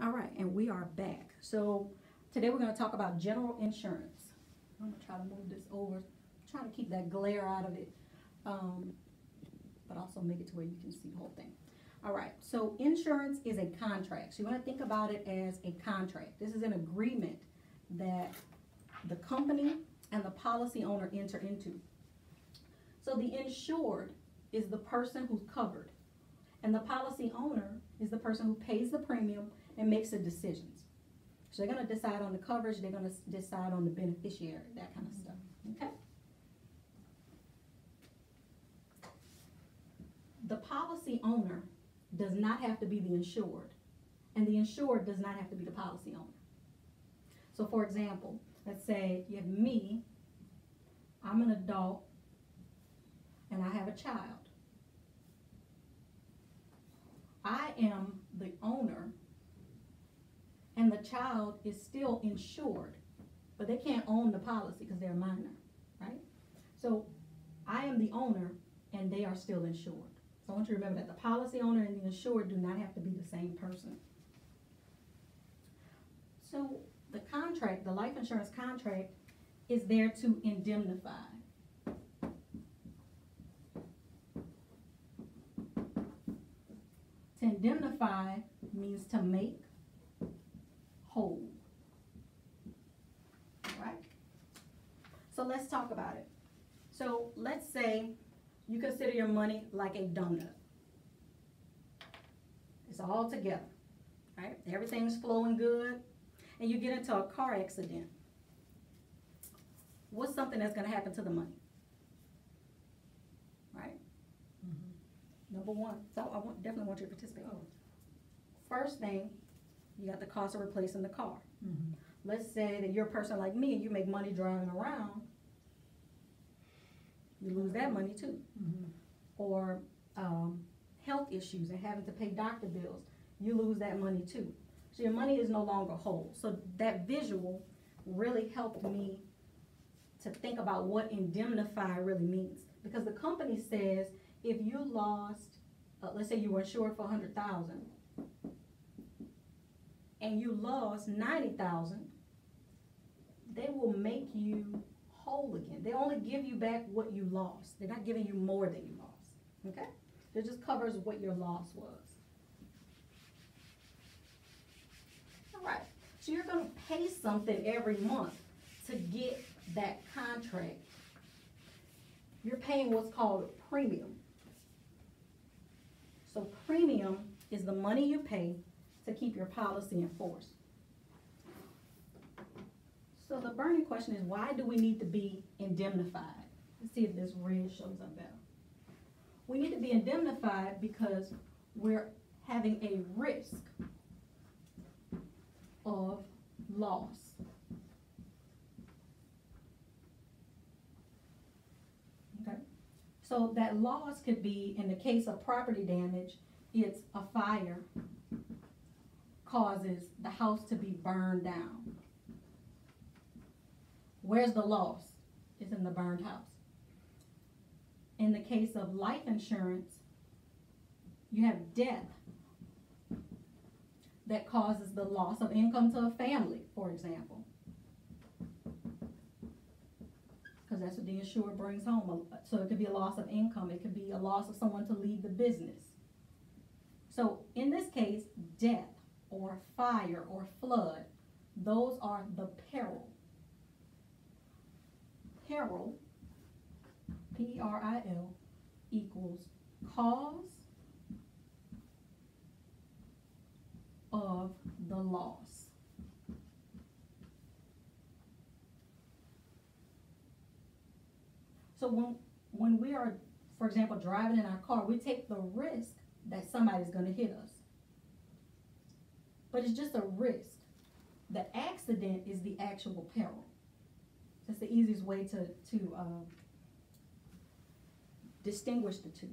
All right, and we are back. So today we're going to talk about general insurance. I'm going to try to move this over, try to keep that glare out of it, um, but also make it to where you can see the whole thing. All right, so insurance is a contract. So you want to think about it as a contract. This is an agreement that the company and the policy owner enter into. So the insured is the person who's covered, and the policy owner is the person who pays the premium and makes the decisions. So they're gonna decide on the coverage, they're gonna decide on the beneficiary, that kind of stuff, okay? The policy owner does not have to be the insured, and the insured does not have to be the policy owner. So for example, let's say you have me, I'm an adult, and I have a child. I am the owner, and the child is still insured, but they can't own the policy because they're a minor, right? So I am the owner, and they are still insured. So I want you to remember that the policy owner and the insured do not have to be the same person. So the contract, the life insurance contract, is there to indemnify. To indemnify means to make whole. Alright? So let's talk about it. So let's say you consider your money like a donut. It's all together, right? Everything's flowing good, and you get into a car accident. What's something that's gonna happen to the money? Right? Mm-hmm. Number one, so I want, definitely want you to participate. Oh. First thing, you got the cost of replacing the car. Mm-hmm. Let's say that you're a person like me and you make money driving around, you lose that money too. Or, um, health issues and having to pay doctor bills, you lose that money too. So your money is no longer whole. So that visual really helped me to think about what indemnify really means. Because the company says if you lost, uh, let's say you were insured for a hundred thousand, and you lost ninety thousand, they will make you whole again. They only give you back what you lost. They're not giving you more than you lost. Okay? It just covers what your loss was. All right. So you're gonna pay something every month to get that contract. You're paying what's called a premium. So premium is the money you pay to keep your policy in force. So the burning question is, why do we need to be indemnified? Let's see if this red shows up better. We need to be indemnified because we're having a risk of loss. Okay, so that loss could be, in the case of property damage, it's a fire causes the house to be burned down. Where's the loss? It's in the burned house. In the case of life insurance, you have death that causes the loss of income to a family, for example. Because that's what the insurer brings home. So it could be a loss of income, it could be a loss of someone to leave the business. So in this case, death or fire or flood, those are the peril. Peril, P E R I L, equals cause of the loss. So when, when we are, for example, driving in our car, we take the risk that somebody's gonna hit us. But it's just a risk. The accident is the actual peril. That's the easiest way to, to um, distinguish the two.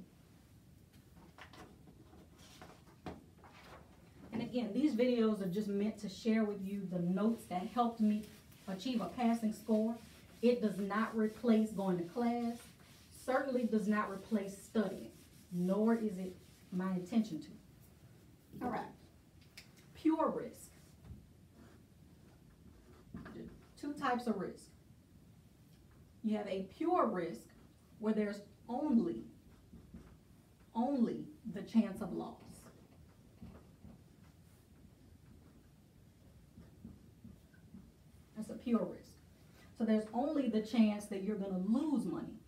And again, these videos are just meant to share with you the notes that helped me achieve a passing score. It does not replace going to class, certainly does not replace studying, nor is it my intention to. All right, pure risk. Two types of risk. You have a pure risk where there's only, only the chance of loss. That's a pure risk. So there's only the chance that you're gonna lose money.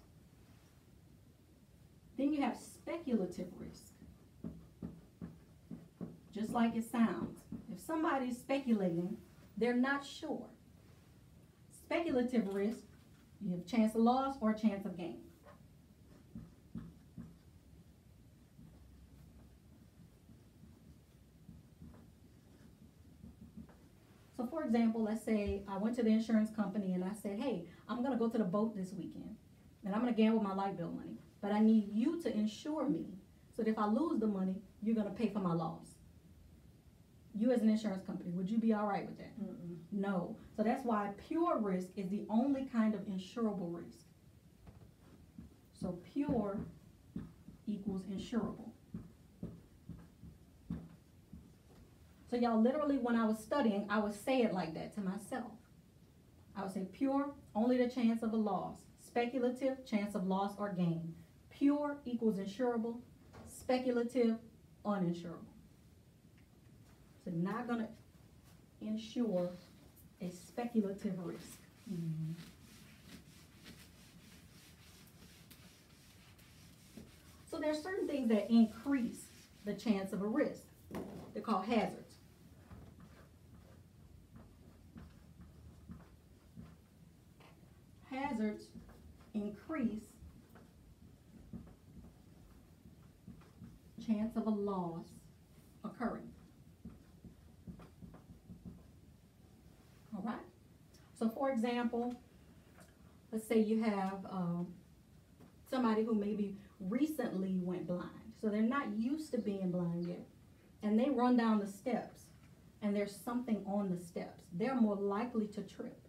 Then you have speculative risk. Just like it sounds. If somebody's speculating, they're not sure. Speculative risk, you have chance of loss or chance of gain. So for example, let's say I went to the insurance company and I said, hey, I'm gonna go to the boat this weekend and I'm gonna gamble my light bill money, but I need you to insure me so that if I lose the money, you're gonna pay for my loss. You as an insurance company, would you be all right with that? No. So that's why pure risk is the only kind of insurable risk. So pure equals insurable. So y'all literally when I was studying, I would say it like that to myself. I would say pure, only the chance of a loss. Speculative, chance of loss or gain. Pure equals insurable. Speculative, uninsurable. Not gonna insure a speculative risk. So there are certain things that increase the chance of a risk. They're called hazards. Hazards increase chance of a loss occurring. All right? So for example, let's say you have um, somebody who maybe recently went blind. So they're not used to being blind yet. And they run down the steps and there's something on the steps. They're more likely to trip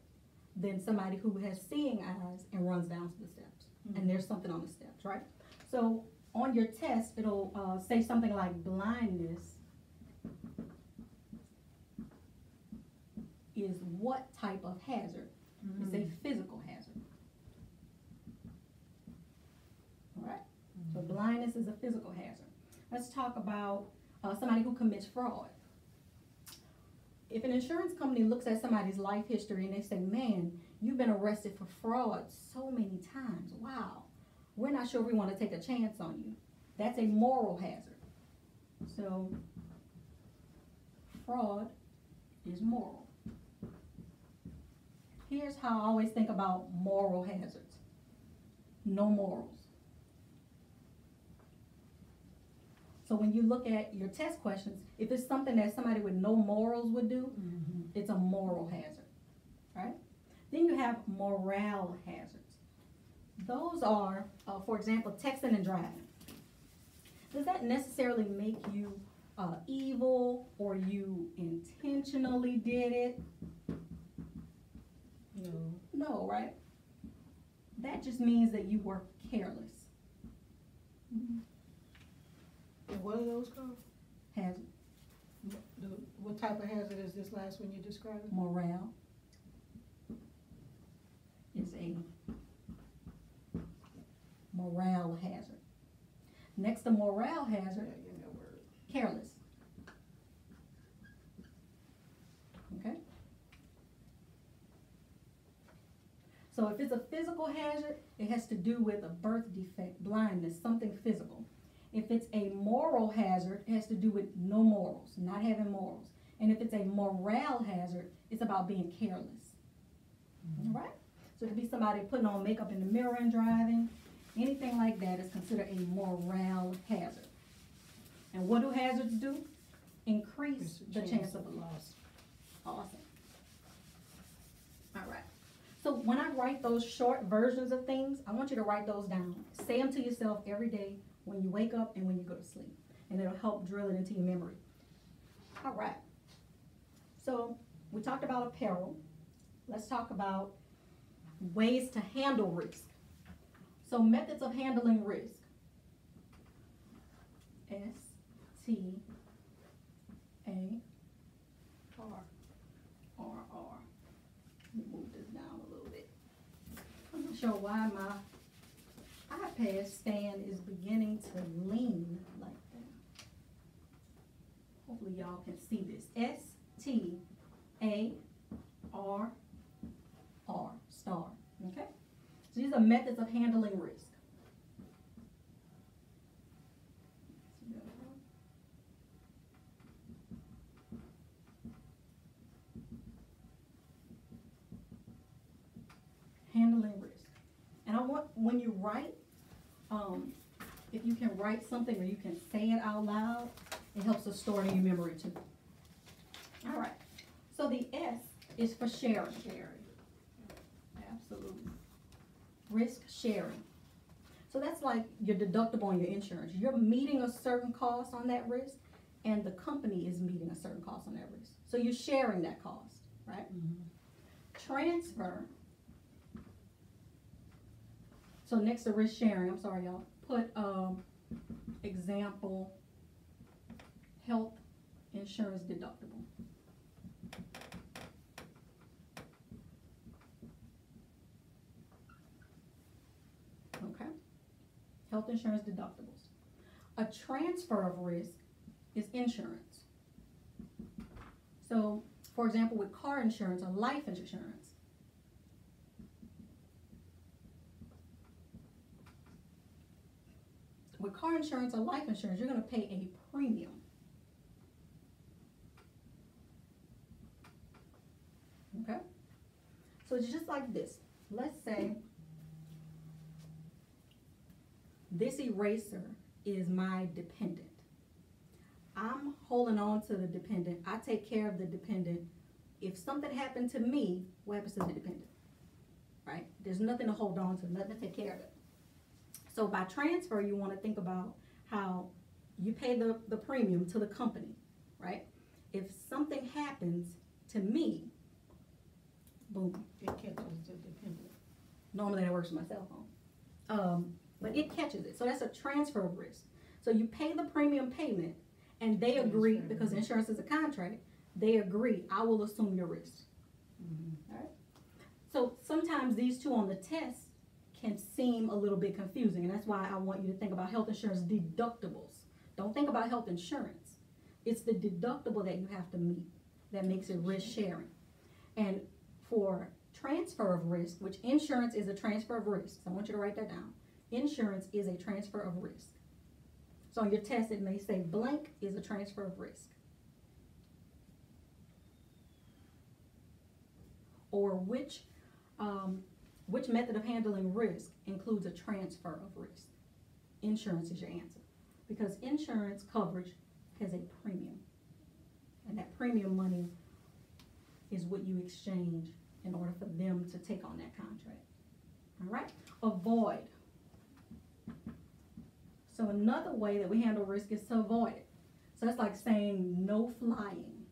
than somebody who has seeing eyes and runs down the steps. And there's something on the steps, right? So on your test, it'll uh, say something like blindness is what type of hazard? It's a physical hazard. All right? So blindness is a physical hazard. Let's talk about uh, somebody who commits fraud. If an insurance company looks at somebody's life history and they say, man, you've been arrested for fraud so many times. Wow. We're not sure we want to take a chance on you. That's a moral hazard. So, fraud is moral. Here's how I always think about moral hazards no morals. So when you look at your test questions, if it's something that somebody with no morals would do, it's a moral hazard, right? Then you have morale hazards. Those are, uh, for example, texting and driving. Does that necessarily make you uh, evil or you intentionally did it? No. No, right? That just means that you were careless. And what are those called? Hazard, The, what type of hazard is this last one you described? morale is a morale hazard. Next to morale hazard, Yeah, careless. Okay? So if it's a physical hazard, it has to do with a birth defect, blindness, something physical. If it's a moral hazard, it has to do with no morals, not having morals. And if it's a morale hazard, it's about being careless. Mm-hmm. All right? So it could be somebody putting on makeup in the mirror and driving. Anything like that is considered a morale hazard. And what do hazards do? Increase the a chance of a loss. Awesome. All right. So when I write those short versions of things, I want you to write those down. Say them to yourself every day when you wake up and when you go to sleep. And it'll help drill it into your memory. All right. So we talked about peril. Let's talk about ways to handle risk. So methods of handling risk. S T A R. R R. Let me move this down sure why my iPad stand is beginning to lean like that. Hopefully y'all can see this. S T A R R, star, okay? So these are methods of handling risk. Handling risk. And I want, when you write, um, if you can write something or you can say it out loud, it helps to store it in your memory too. All right, so the S is for sharing. Sharing. Absolutely. Risk sharing. So that's like your deductible on your insurance. You're meeting a certain cost on that risk, and the company is meeting a certain cost on that risk. So you're sharing that cost, right? Transfer. So next to risk sharing, I'm sorry, y'all, put, um, example, health insurance deductible. Okay? Health insurance deductibles. A transfer of risk is insurance. So, for example, with car insurance or life insurance, with car insurance or life insurance, you're gonna pay a premium. Okay? So it's just like this. Let's say this eraser is my dependent. I'm holding on to the dependent. I take care of the dependent. If something happened to me, what happens to the dependent? Right? There's nothing to hold on to, nothing to take care of it. So by transfer, you want to think about how you pay the, the premium to the company, right? If something happens to me, boom, It catches the dependent. normally that works with my cell phone. Um, but it catches it. So that's a transfer of risk. So you pay the premium payment and they agree, Transfer. because insurance is a contract, they agree, I will assume your risk. Alright? So sometimes these two on the test can seem a little bit confusing, and that's why I want you to think about health insurance deductibles. Don't think about health insurance. It's the deductible that you have to meet that makes it risk sharing. And for transfer of risk, which insurance is a transfer of risk, so I want you to write that down. Insurance is a transfer of risk. So on your test, it may say blank is a transfer of risk. Or which, um, which method of handling risk includes a transfer of risk? Insurance is your answer. Because insurance coverage has a premium. And that premium money is what you exchange in order for them to take on that contract. All right? Avoid. So another way that we handle risk is to avoid it. So that's like saying no flying,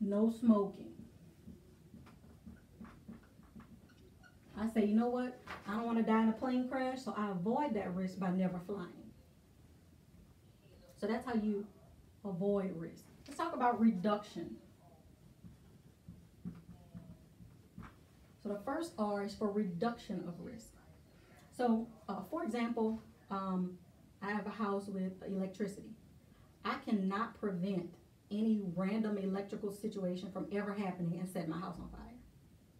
no smoking. I say, you know what? I don't want to die in a plane crash, so I avoid that risk by never flying. So that's how you avoid risk. Let's talk about reduction. So the first R is for reduction of risk. So, uh, for example, um, I have a house with electricity. I cannot prevent any random electrical situation from ever happening and set my house on fire.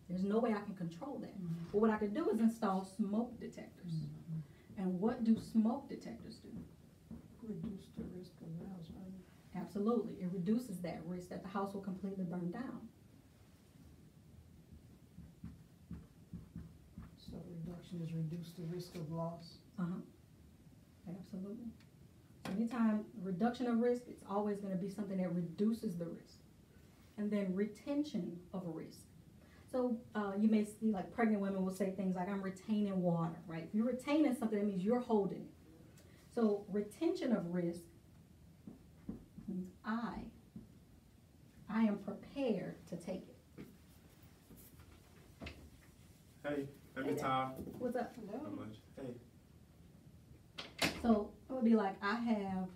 There's no way I can control that. But what I can do is install smoke detectors. And what do smoke detectors do? Reduce the risk of the house, right? Absolutely, it reduces that risk that the house will completely burn down. So reduction is reduce the risk of loss. Uh-huh. Absolutely. So anytime reduction of risk, it's always gonna be something that reduces the risk. And then retention of risk. So, uh, you may see like pregnant women will say things like, I'm retaining water, right? If you're retaining something, that means you're holding it. So retention of risk means I, I am prepared to take it. Hey, let me Hey. talk. What's up? Hello. How much? Hey, So it would be like, I have